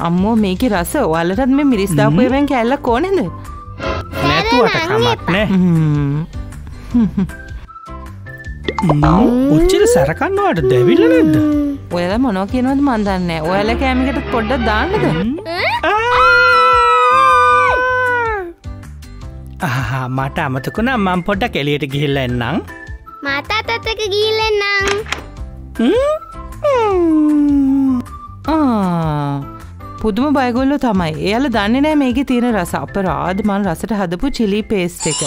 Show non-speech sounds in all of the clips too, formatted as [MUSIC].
අම්මෝ මේක රස ඔයාලටත් මේ මිරිස් දාපුයවෙන් කැල්ලක් ඕනෙද නැතුවට කමක් නෑ ඔච්චර සැරකන්නවාට දැවිල්ල නැද්ද ඔයල මොනෝ කියනවද මන්දන්න ඔයාල කෑමිකට පොඩ්ඩ දාන්නද මට අමතකුණ මම් පොඩ්ඩ කෙලියට ගිහිල්ල එන්නම්. මතත් අත්තක ගීලෙන්නම් පුදුම බයගොල්ලො තමයි. එයාල දන්නේ නෑ මේක තියෙන රස. අප රාධමන් රසට හදපු චිලි පේස්ට එක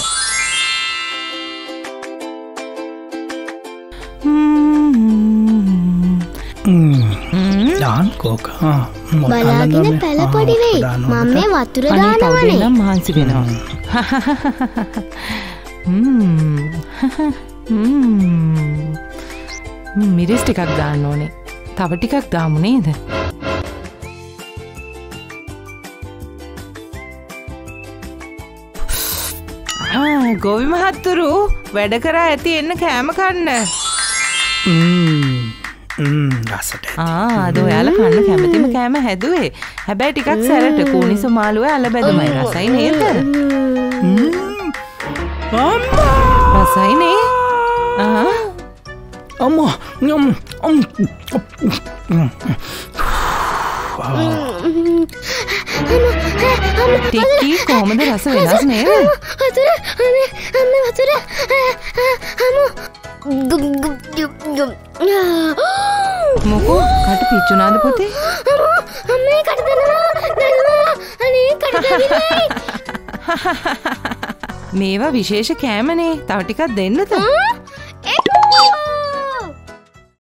දාන් කෝක. බලාගෙන පැලපොඩිවෙයි මම මේ වතුර දානවනේ නම් මහන්සි වෙනවා. [LAUGHS] මිරිස් ටිකක් දාන්න ඕනේ. තව ටිකක් දාමු නේද? ගොවි මහත්තුරු වැඩ කරා ඇති එන්න කෑම කන්න රසට ආද ඔයාල කන්න කැමතිම කෑම හැදුවේ. හැබැයි ටිකක් සැරට කූනිසු මාළුව අල බැදමයි. රසයි නේද? රසයිනේ අම්ම! ටික්කී කොහොමද රස වෙනස් නේද? වතුර! අන්න වතුර! හමු මොකෝ? කට පිච්චුනාද පොතේ? අම්මේ කට දෙනවා. දැල්වා. අනේ කට මේවා විශේෂ කෑමනේ. තව ටිකක් දෙන්නද